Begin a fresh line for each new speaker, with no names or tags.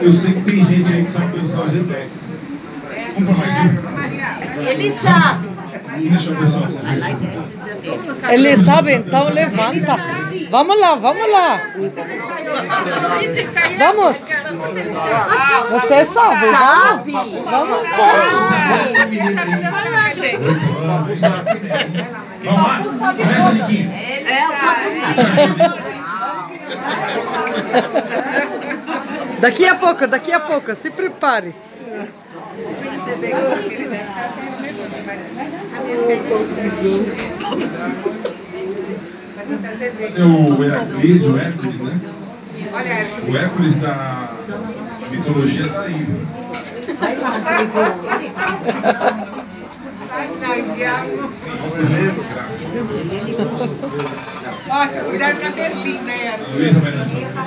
Eu sei que tem gente aí que sabe dançar o Zebé. Vamos pra mais um?
Ele sabe.
Deixa o pessoal saber.
Ele sabe, então levanta. Vamos lá, vamos lá. Vamos. Você sabe,
Sabe.
vamos.
Vamos lá? Começa, Niquinho.
É, o papo sabe.
Daqui a pouco, daqui a pouco, se prepare.
É o Heracles, o Hércules, né? O Hércules da mitologia tá aí. Beleza, graças.
Ó, cuidado com a berlinda aí.
Luísa vai dançar.